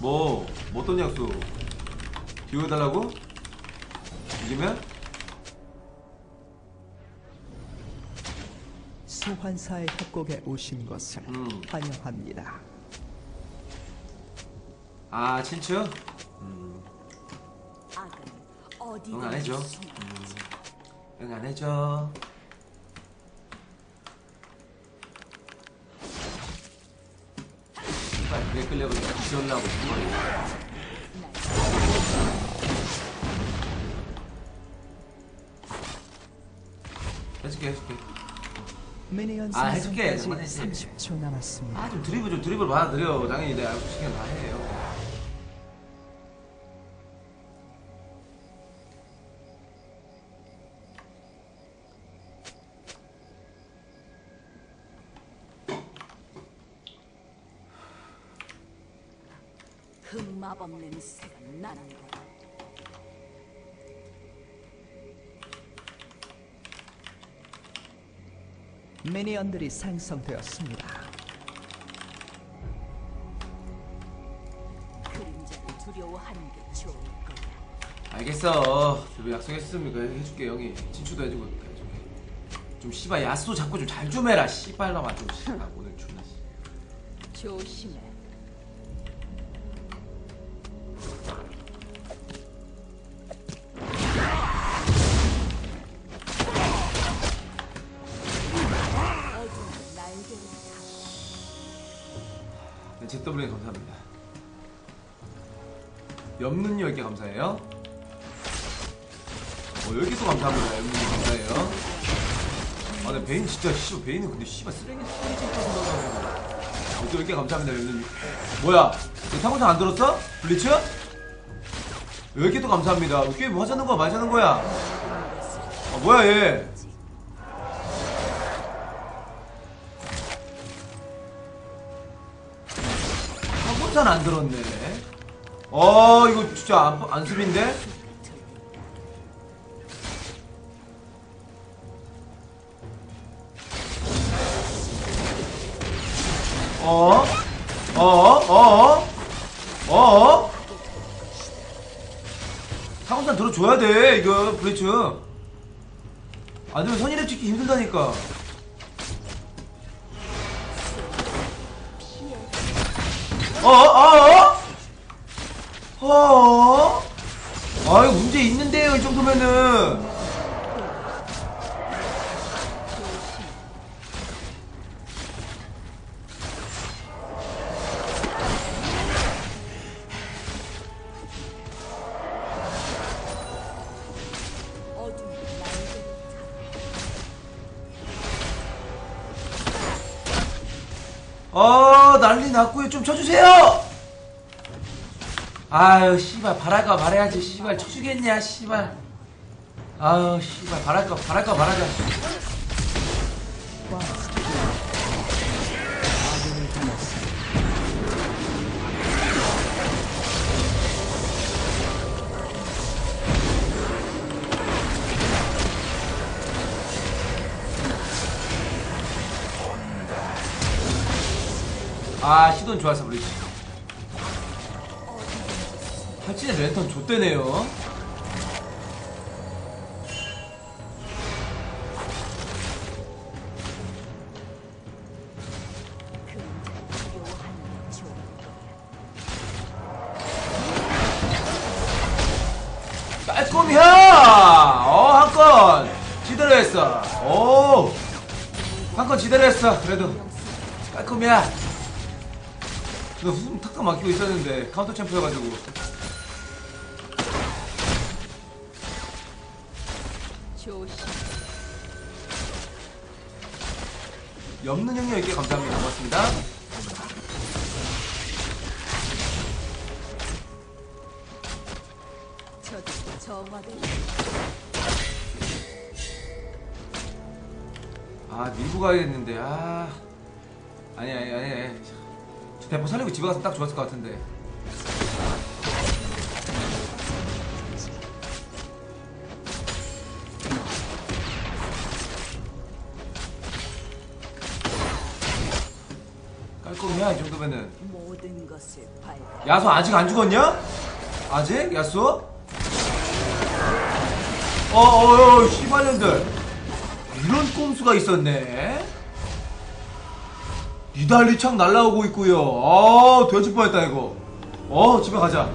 뭐, 뭐 어떤 약속? 비워달라고? 이기면? 소환사의 협곡에 오신 것을 음. 환영합니다. 아, 친추? 어디 응, 안 해줘. 응, 안 해줘. 그래 끌려고 지원나고 해줄게 해줄게 미니언 아, 해줄게. 생성까지 그만해야지. 30초 남았습니다. 아좀 드리블 좀 드리블 받아들여 당연히 내가 알고 시간 다 해요 냄새가 나는 거야. 미니언들이 생성되었습니다. 그림자를 두려워하는 게 좋을 거야. 알겠어 왜 약속했습니까 해줄게 형이 진추도 해주고 해줄게 좀 씨발 야수 자꾸 좀 잘 좀 해라 씨발놈아 좀 씨발 오늘 존나 씨. 조심해. 감사해요. 어 10개도 감사합니다 염눈 감사해요. 아 근데 베인 진짜 씨발 베인은 근데 씨발 쓰레기 쓰레기 진짜 생각하네. 어, 10개 감사합니다 염눈 뭐야? 너 타고상 안 들었어? 블리츠? 10개도 감사합니다. 게임 뭐 하자는 거야 말자는 거야? 아 뭐야 얘? 타고산 안 들었네 어 이거 진짜 안, 안습인데? 어? 어? 어? 어? 타고산 들어줘야 돼 이거 브레이츠 안 되면 선의를 찍기 힘들다니까 어? 어? 어? 어? 아 이거 문제 있는데요 이 정도면은. 어 난리 났고요. 좀 쳐주세요 아유 씨발 바랄까 말해야지 씨발. 쳐주겠냐 씨발. 아유 씨발 바랄까 바랄까 말하자. 아 시돈 좋았어 브리 지 팔찌는 랜턴 좆대네요. 깔끔이야! 어 한 건 지대로 했어. 오 한 건 지대로 했어 그래도. 깔끔이야. 너숨 탁탁 막히고 있었는데 카운터 챔프여가지고 아 밀고 가야겠는데 아 아니 아니 아니 아니 저 대포 살리고 집에 갔으면 딱 좋았을 것 같은데 깔끔이야 이 정도면은. 야수 아직 안 죽었냐? 아직? 야수? 어어어 씨발년들 이런 꼼수가 있었네. 니달리 창 날라오고 있고요. 어 돼지 뻔했다 이거. 어 집에 가자.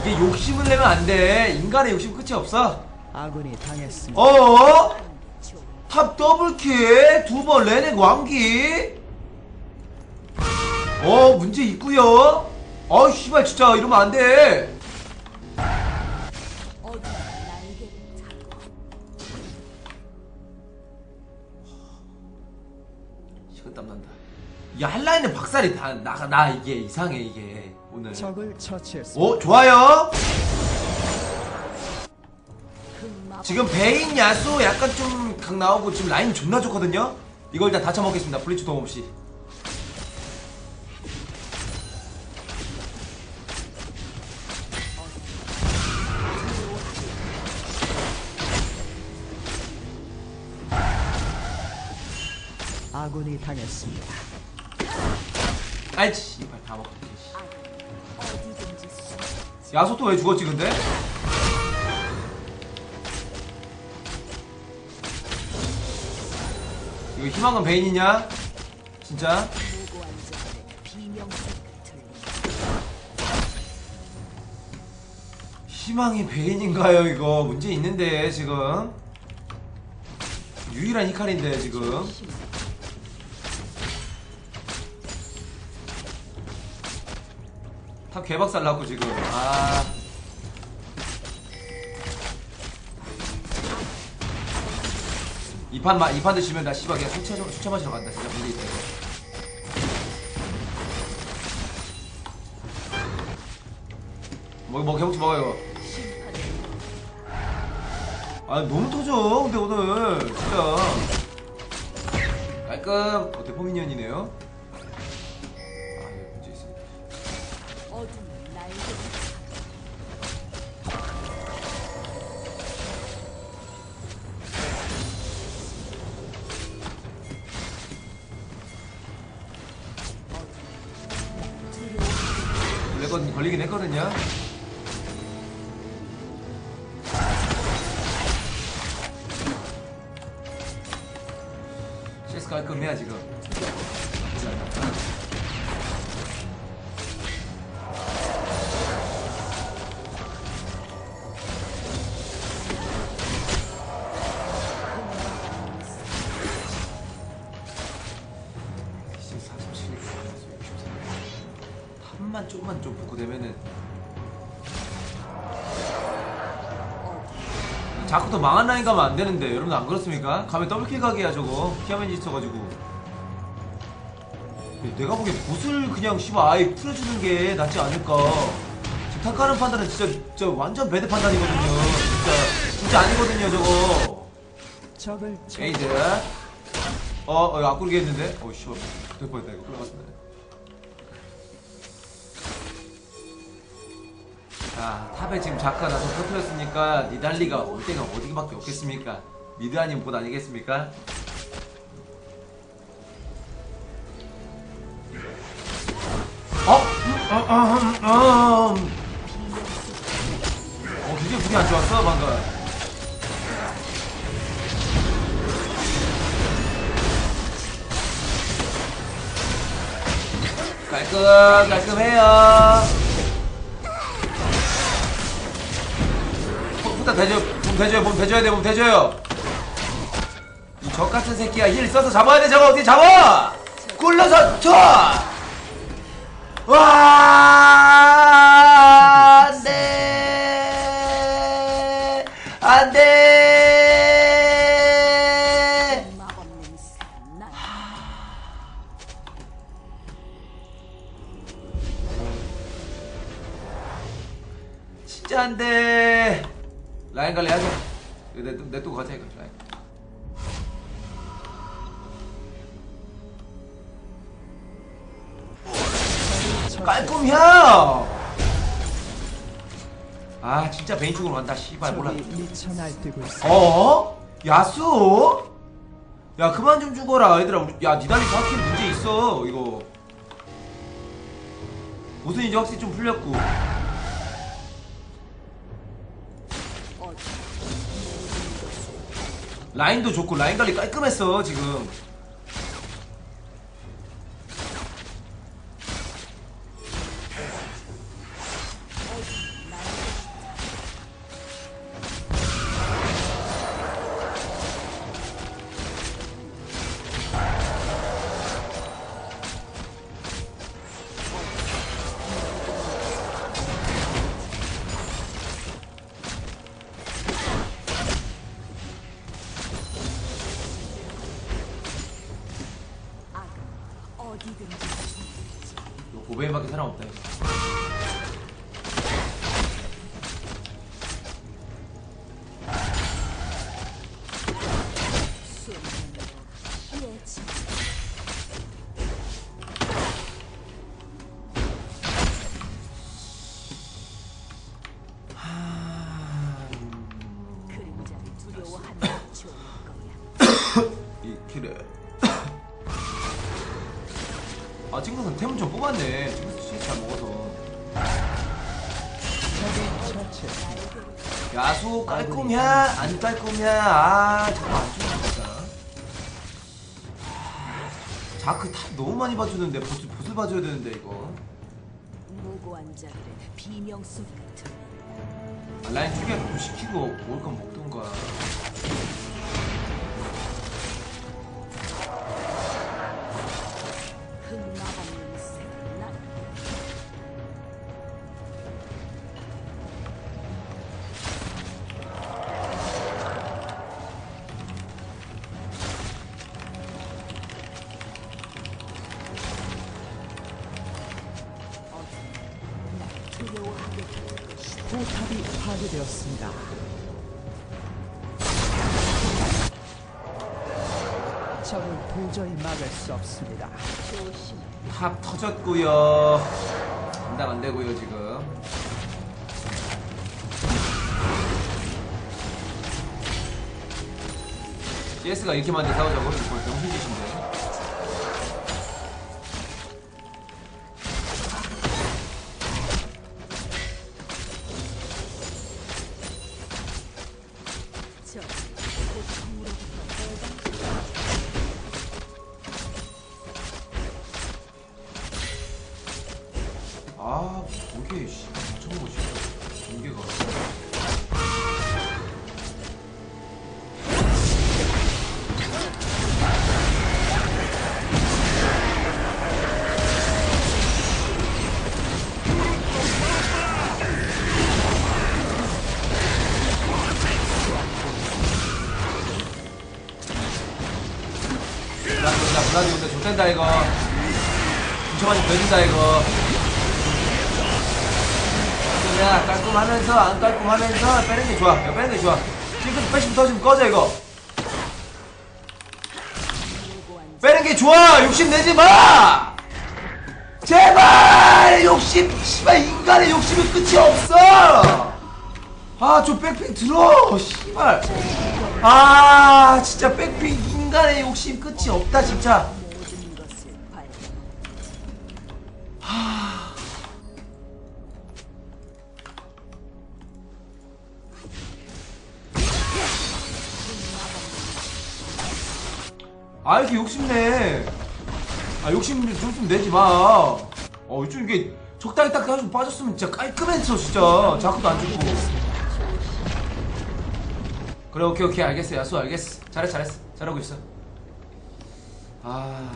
이게 욕심을 내면 안돼. 인간의 욕심 끝이 없어. 아군이 당했습니다. 어어 top double kill 두 번 레넥 왕귀. 어 문제 있구요. 어 씨발 진짜 이러면 안돼 야 한라인은 박살이 다 나가 나 이게 이상해 이게. 오늘. 적을 처치했습니다. 오 좋아요. 지금 베인 야수 약간 좀 각 나오고 지금 라인 존나 좋거든요? 이걸 다 다쳐먹겠습니다. 블리츠 도움 없이. 아군이 당했습니다. 아이 씨발 다 먹었지. 야수 또왜 죽었지 근데? 이거 희망은 베인이냐? 진짜? 희망이 베인인가요 이거 문제 있는데 지금 유일한 히칼인데 지금 탑 개박살 났고 지금 아 이판 마 이판 드시면 나 씨발 그냥 수채 수채 마시러 간다 진짜 문제 있다 이거 뭐, 뭐, 개복치 먹어요. 심판을 아, 너무 터져, 근데 오늘. 진짜. 깔끔. 어, 대포미니언이네요. 했거 망한 라인 가면 안 되는데 여러분 안 그렇습니까? 가면 더블킬 가게야 저거 키아맨지 있어가지고 내가 보기엔 보슬 그냥 씨발 아예 풀어주는 게 낫지 않을까 지금 탁가는 판단은 진짜, 진짜 완전 배드 판단이거든요 진짜 진짜 아니거든요 저거. 에이드 어, 어, 이거 앞구르기 했는데? 어, 씨발. 될 뻔했다, 이거. 끌어갔습니다. 자, 탑에 지금 자크가 나서 터트렸으니까 니달리가 올 때가 어디밖에 없겠습니까? 미드 아니면 봇 아니겠습니까? 어? 음, 어, 어, 음, 어, 음. 어, 굉장히 분이 안 좋았어, 방금. 깔끔 깔끔해요 부탁 대줘 몸 대줘요 몸 대줘야 돼몸 대줘요. 이 적같은 새끼야 힐 써서 잡아야 돼 저거. 어떻게 잡아? 굴러서 쳐와 베인 쪽으로 간다 씨발 몰라. 어? 야수? 야 그만 좀 죽어라 얘들아 우리- 야 니달리 4킬 문제 있어 이거 옷은 이제 확실히 좀 풀렸고 라인도 좋고 라인 관리 깔끔했어 지금 친구 진짜 잘 먹어서. 야수 깔끔해. 안 깔끔해. 아 자꾸 안 죽는다. 자크 top 너무 많이 봐주는데 bot을, bot을 봐줘야 되는데 이거. 무고한 자들의 비명 소리가 들린다. 아, 라인 좀 시키고 먹을 건 먹던가 탑 터졌고요. 감당 안 되고요 지금. CS가 이렇게 많이 싸우자고? 이거 너무 힘드신데 아 뭐게 씨 미친 거지 전개가 무난히 온다 무난히 온다 좋댄다 이거 엄청나게 보여준다 이거 그냥 깔끔하면서 안 깔끔하면서 빼는 게 좋아. 야, 빼는 게 좋아. 싱크도 빼시면 터지면 꺼져 이거. 빼는 게 좋아. 욕심 내지 마. 제발 욕심 씨발 인간의 욕심이 끝이 없어. 아저 백핑 들어. 씨발. 아 진짜 백핑 인간의 욕심 끝이 없다 진짜. 아 이렇게 욕심내. 아 욕심 좀, 좀 내지 마. 어, 좀 이게 적당히 딱좀 빠졌으면 진짜 깔끔했어 진짜. 자크도 안 죽고. 그래 오케이 오케이. 알겠어. 야수 알겠어. 잘했어 잘했어. 잘하고 있어. 아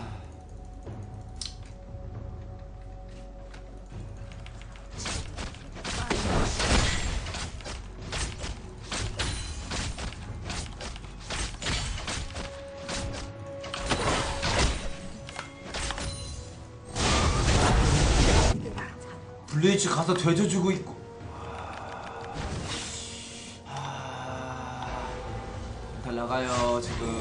블레이츠 가서 되져주고 있고. 아, 달 나가요 지금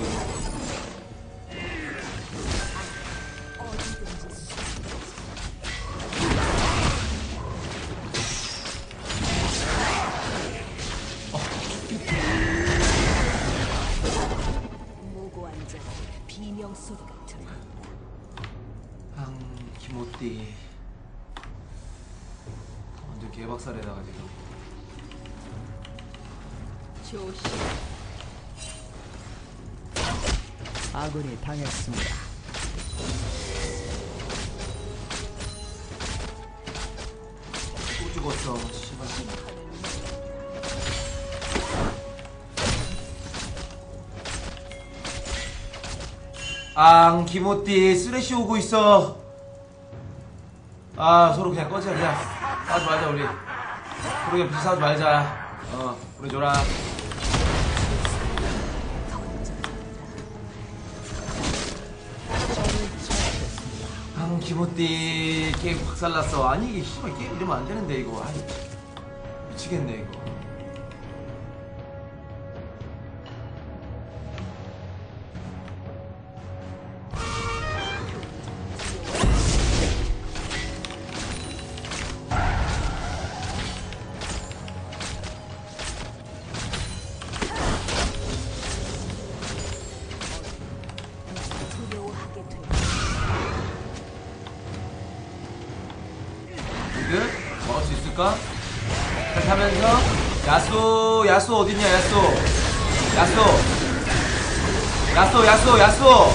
조심. 아군이 당했습니다. 또 죽었어 씨발 앙 기모띠 쓰레쉬 오고 있어. 아 서로 그냥 꺼져 그냥. 싸우지 말자 우리. 그냥 비싸우지 말자. 어 우리 줘라 기모띠 게임 박살났어. 아니 이게 씨발 게임 이러면 안 되는데 이거. 아이 미치겠네 이거 이들 먹을 수 있을까? 이렇게 하면서 야쏘 야쏘 어딨냐 야쏘 야쏘 야쏘 야쏘 야쏘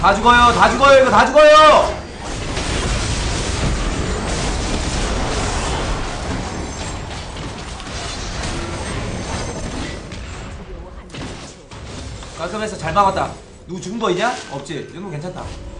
다 죽어요 다 죽어요 이거 다 죽어요. 깔끔해서 잘 막았다 누구 죽은 거 있냐? 없지 이 정도 괜찮다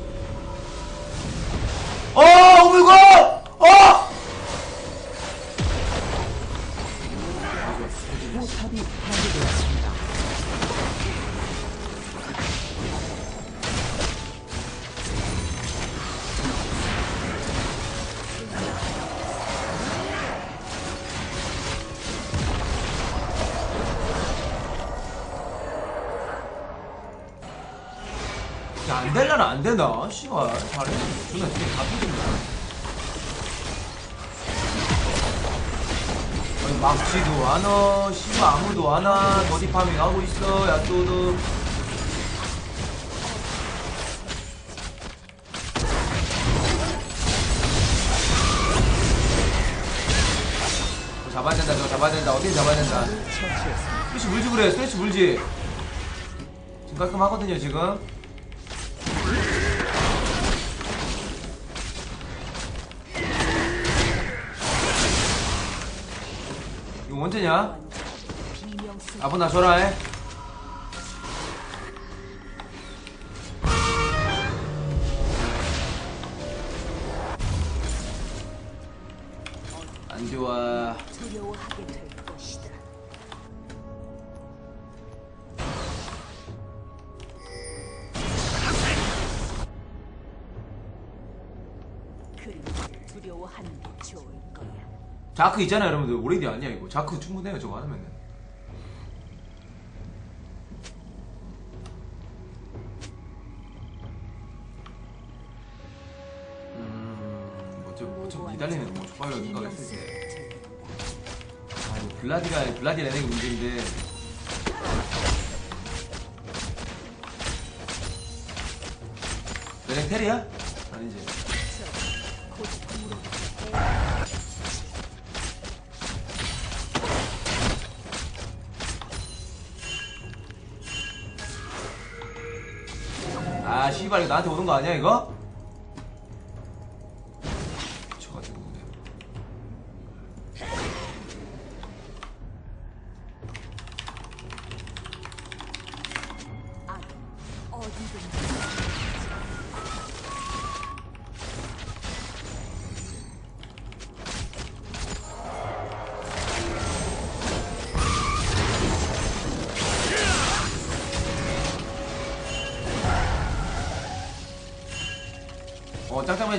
안안 되나? 씨발 잘해. 존나 되게 바쁘겠다. 아니, 막지도 않아. 씨발 아무도 안 와. 버디 파밍 하고 있어 저거 잡아야 된다 저거 잡아야 된다. 어디 잡아야 된다. 스트레치 물지 그래. 스트레치 물지. 지금 깔끔하거든요 지금 언제냐? 비명 속 아버나 줘라 해 자크 있잖아요 여러분들. 오레디 아니야 이거? 자크 충분해요 저거 하면은. 음 어쩜 어쩜 니달리는 뭐 족발이라 생각했을 때 아, 이거 블라디가 블라디 레넥이 문제인데. 레넥 테리야? 아니지 씨발 이거 나한테 오는 거 아니야 이거?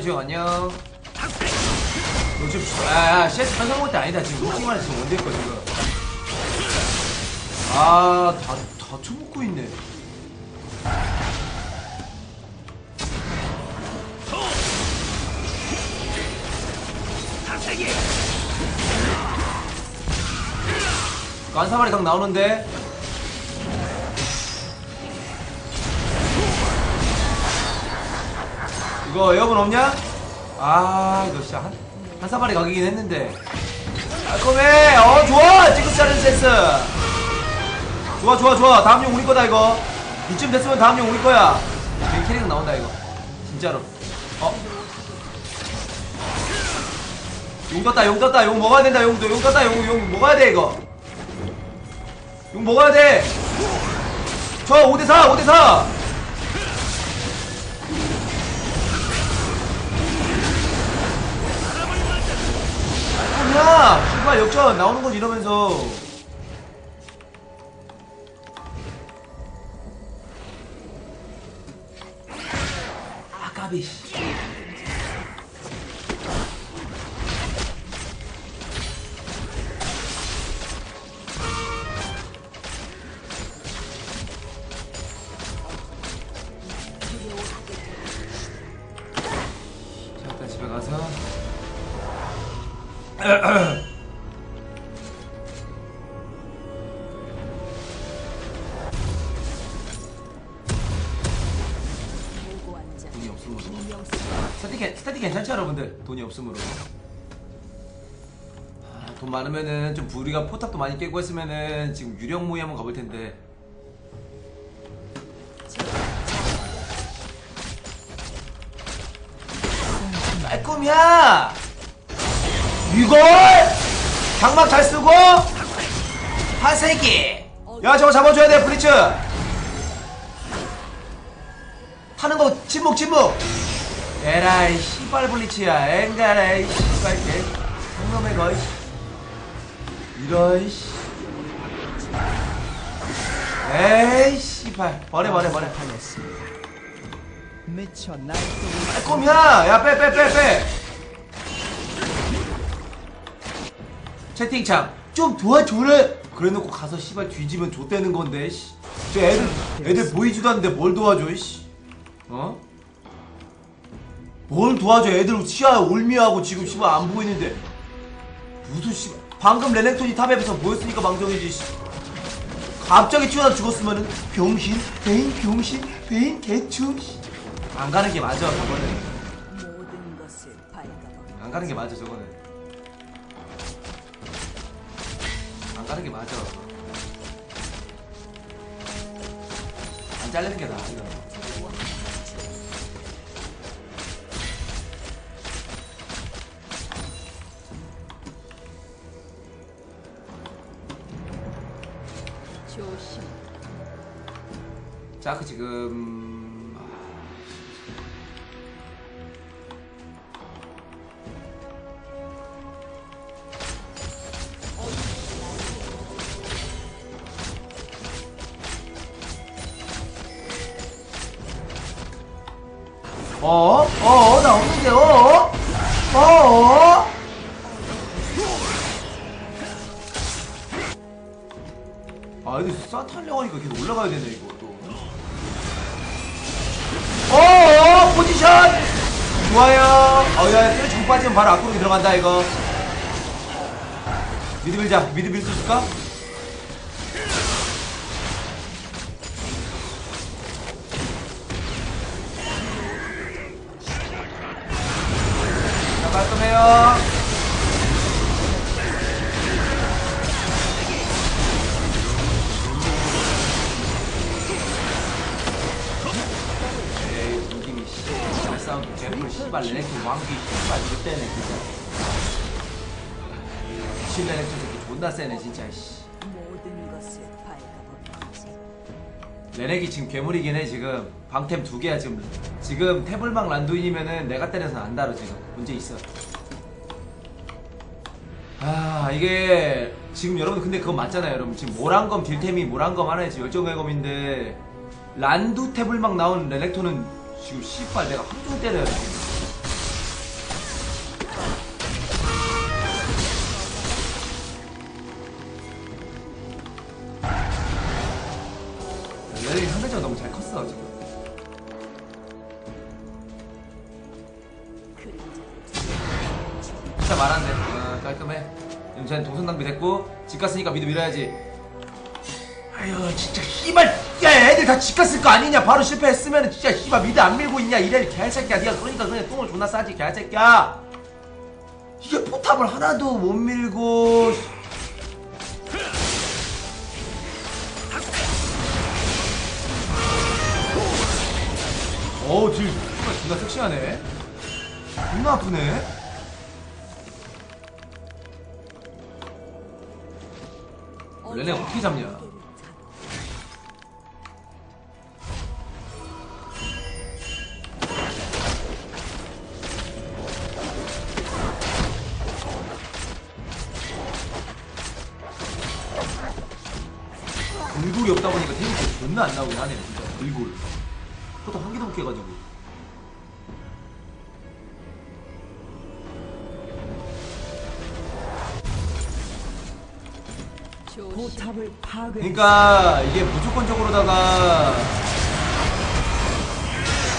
지형 안녕. 너 지금 야야 CS 편성 못때 아니다. 지금 말해 지금 언제 거 지금 아다다 쳐먹고 있네. 깐사마리 강 나오는데 이거 에어건 없냐? 아 이거 진짜 한, 한 사발이 가기긴 했는데. 깔끔해! 어 좋아! 찌긋자는 센스. 좋아 좋아 좋아. 다음 용 우리 거다 이거. 이쯤 됐으면 다음 용 우리 거야. 여기 캐릭 나온다 이거. 진짜로. 어? 용 떴다 용 떴다. 용 먹어야 된다 용도. 용 떴다 용, 용 먹어야 돼 이거. 용 먹어야 돼저 5대4 5대4 아니야 정말 역전 나오는 건 이러면서. 아까비 돈이 없으므로 스타디, 괜- 스타디 괜찮죠 여러분들? 돈이 없으므로. 아, 돈 많으면은 좀 우리가 포탑도 많이 깨고 했으면은 지금 유령 모의 한번 가볼 텐데. 깔끔이야 이걸 장막 잘 쓰고 하세기. 야 저거 잡아줘야 돼 브리츠 타는 거 침묵 침묵. 에라이 씨발 블리츠야. 엥가라이 씨발 개. 형놈의 거이 이런 씨. 에이 씨발. 버려 버려 버려. 하였습니다. 미쳐 날뛰고 깔끔이야. 야 빼 빼 빼빼 채팅창 좀 도와줘래 그래놓고 가서 씨발 뒤지면 좆되는 건데 씨. 저 애들 애들 보이지도 않는데 뭘 도와줘 씨. 어? 뭘 도와줘 애들 시야 all MIA고 지금 씨발 안 보이는데 무슨 씨발 방금 레넥톤이 탑에서 보였으니까 망정이지 씨. 갑자기 튀어나와 죽었으면은 병신 베인 병신 베인 개충 씨. 안 가는 게 맞아 저거는 안 가는 게 맞아 저거는 안 가는 게 맞아. 안 잘리는 게 나아 이거 조심. 자 그 지금 어? 어? 나 없는데 어? 어? 아 근데 싸타려고 하니까 계속 올라가야 되네 이거 또 어어 포지션 좋아요 어야 때려 중 빠지면 바로 앞으로 들어간다 이거 미드 밀자 미드 밀 수 있을까? 깔끔해요 에이 느낌이 씨 발 싸움 개뿔 씨발 레넥톤 왕기 씨발 그때네 진짜 미친 레넥톤 새끼 존나 세네 진짜 씨 레넥이 지금 괴물이긴 해 지금. 방템 두 개야 지금. 지금 태블망 란두인이면은 내가 때려서 안 다루 지금 문제 있어 아 이게 지금 여러분 근데 그거 맞잖아요 여러분. 지금 모란검 딜템이 모란검 하나에 지금 열정외검인데 란두 태블망 나온 레넥톤은 지금 씨발 내가 함정 때려야 돼 밀어야지. 아유 진짜 씨발. 야 애들 다 집 갔을 거 아니냐? 바로 실패했으면 진짜 씨발 미드 안 밀고 있냐? 이래 개새끼야. 니가 그러니까 그냥 똥을 존나 싸지 개새끼야. 이게 포탑을 하나도 못 밀고. 어우 정말 존나 섹시하네. 존나 아프네 레네 어떻게 잡냐? 불굴이 없다 보니까 테니스 존나 안 나오긴 하네 진짜. 불굴. 그것도 한 개도 못 깨가지고 그러니까 이게 무조건적으로다가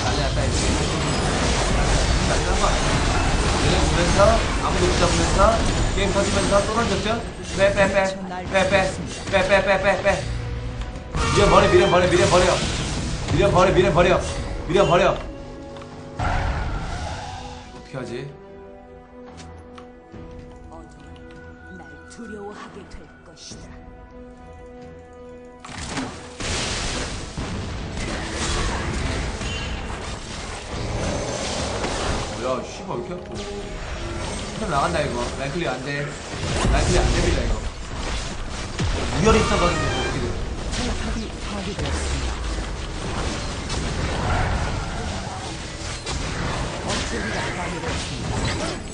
난리 났다 보면서 아무도 못 잡으면서 게임 터지면서 또 던졌죠? 빼빼빼빼빼빼빼빼빼빼빼 미련 버려 미련 버려 미련 버려. 미련 버려 미련 버려. 미련 버려. 어떻게 하지? 라이클리 안 돼. 라이클리 안 됩니다, 이거. 무혈이 있어가지고, 어떻게 돼. 포탑이 파괴되었습니다. 업체가 파괴되었습니다.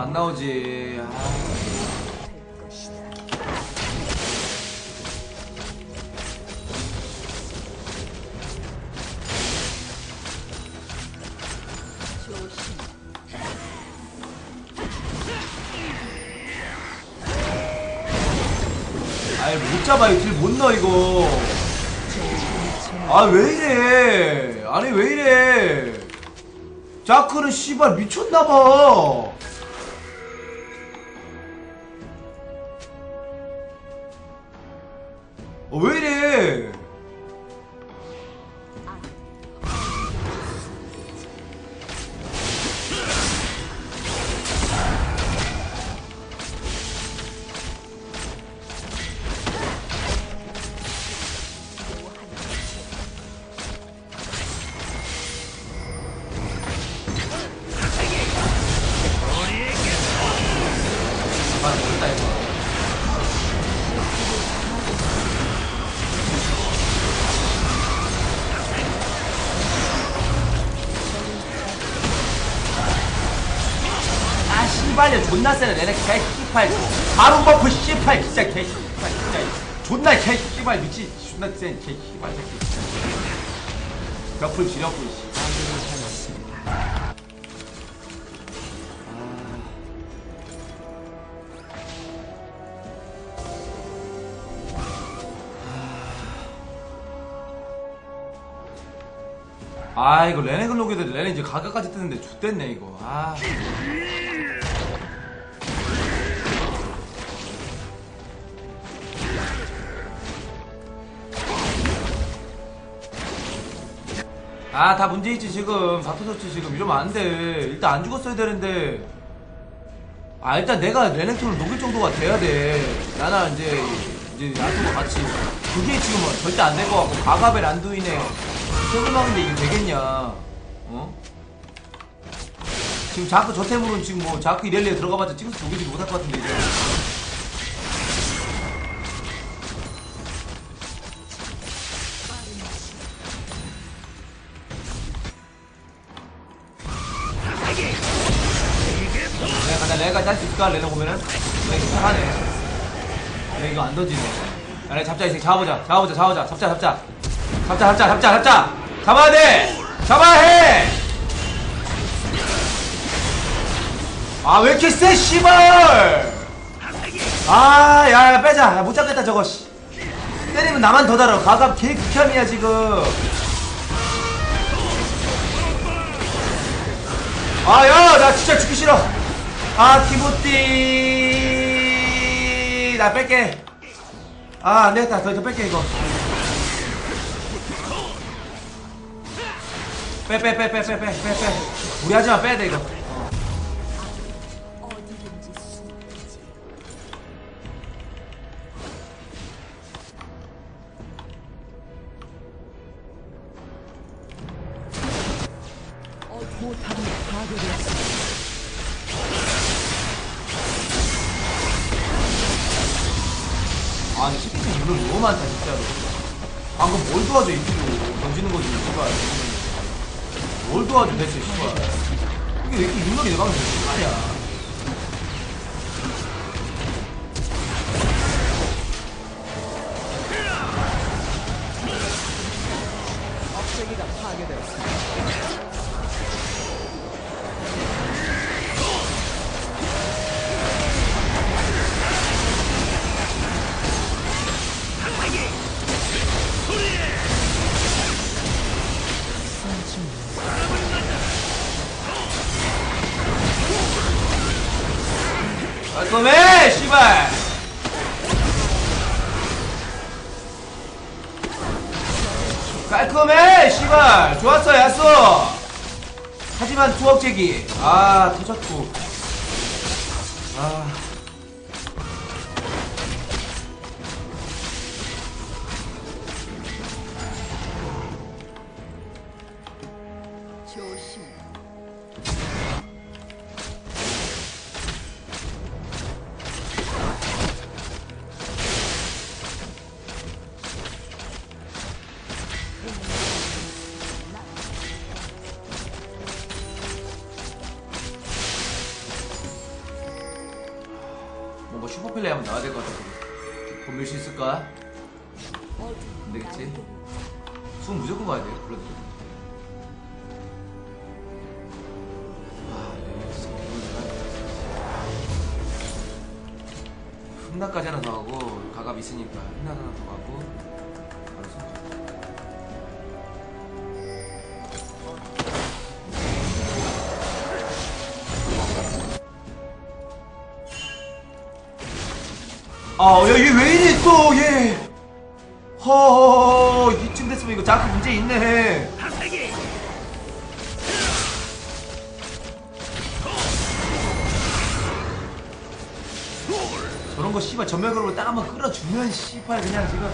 안 나오지. 아. 아이, 못 잡아요. 딜못 넣어, 이거. 아, 왜 이래. 아니, 왜 이래. 자크는 씨발 미쳤나봐. 존나 세네, 내내 개, 씨발. 바로 버프, 씨발, 진짜 개, 씨발, 진짜. 존나 개, 씨발, 미친, 존나 센, 개, 씨발, 새끼. 몇풀 지렸고, 씨. 아 이거 레네 글로게도 레네 이제 가격까지 뜨는데 X됐네 이거 아 아, 다 문제있지, 지금. 다 터졌지, 지금. 이러면 안 돼. 일단 안 죽었어야 되는데. 아, 일단 내가 레넥톤을 녹일 정도가 돼야 돼. 나나 이제, 이제 야수가 같이. 그게 지금 은 절대 안 될 것 같고, 가갑의 란두인의 세블막인데 이게 되겠냐. 어? 지금 자크 저템으로는 지금 뭐, 자크 이렐리에 들어가봤자 찍어서 녹이지 못할 것 같은데, 이제. 안 던지네. 야, 내 잡자, 이 새끼. 잡아보자. 잡아보자, 잡아보자. 잡자, 잡자. 잡자, 잡자, 잡자, 잡자. 잡아야 돼! 잡아야 해! 아, 왜 이렇게 세, 씨발! 아, 야, 야, 빼자. 야, 못 잡겠다, 저거, 씨. 때리면 나만 더 달아. 가갑 개 극혐이야, 지금. 아, 야, 나 진짜 죽기 싫어. 아, 티모띠. 나 뺄게. 아, 안 되겠다. 더 이상 뺄게, 이거. 빼, 빼, 빼, 빼, 빼, 빼, 빼, 빼. 무리하지 마, 빼야 돼, 이거. 깔끔해, 씨발. 깔끔해, 씨발. 좋았어, 야쏘. 하지만 투억제기. 아, 터졌고. 아. 아, 야, 얘왜 이래, 또, 얘! 허, 이쯤 됐으면 이거 자크 문제 있네. 씨발 전멸으로 딱 한번 끌어주면 씨발 그냥 지금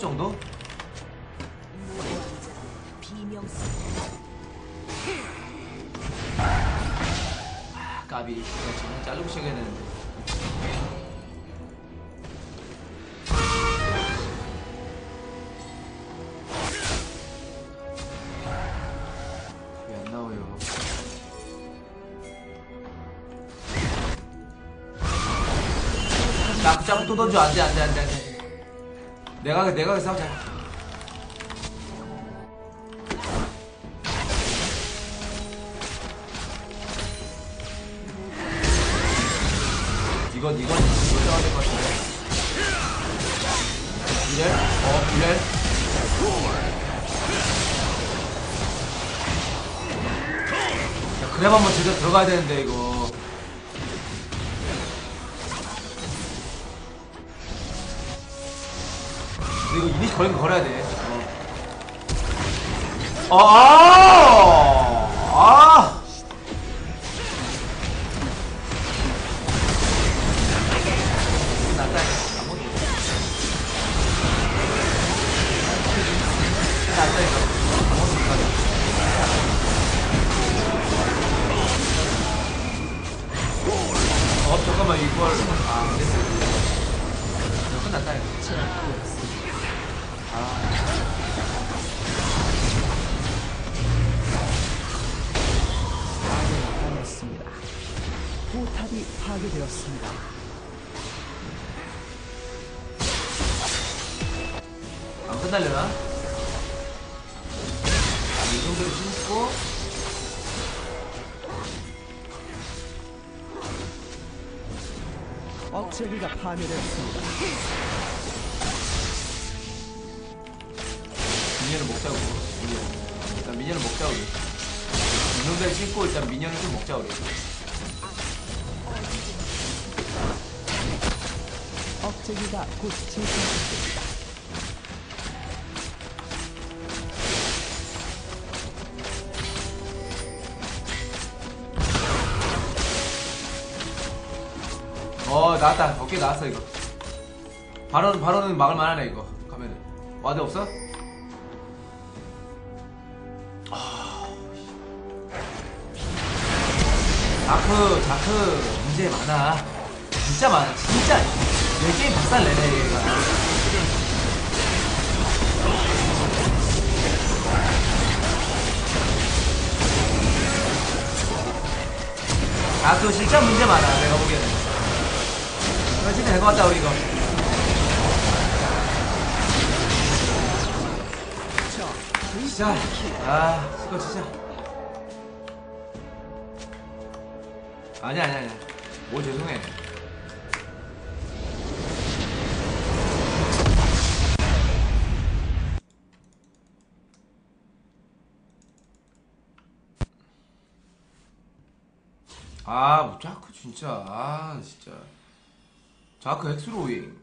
3호 정도? 아, 까비. 이거 지금 자르고 시작해야 되는데. 왜 안 나와요. 자꾸 자꾸 또 던져. 안 돼 안 돼 안 돼 안 돼 내가 내가 싸우자 이건 이건 이거 싸워야 될것 같은데 이래? 어 이래? 야, 그랩 한번 제대로 들어가야 되는데 이거 거 걸어야 돼 어. 아! 억제기가 파괴되었습니다. 미니언을 먹자고 미니언 일단 미니언을 먹자 우리 이놈들 신고 일단 미니언을 좀 먹자 우리 억제기가 곧 재생됩니다. 어 나왔다. 덕게 나왔어 이거. 바론은 바론은 막을 만하네 이거. 가면은. ward 없어? 아, 자크 자크. 문제 많아. 진짜 많아. 진짜. 내 게임 박살 내네 얘가. 자크 진짜 문제 많아 내가 보기에는 이거 진짜 될것 같다 우리 이거. 진짜. 아 이거 진짜. 아니야 아니야 아니야 뭐 죄송해. 아, 뭐 자크 진짜. 아 진짜 자크 엑스로잉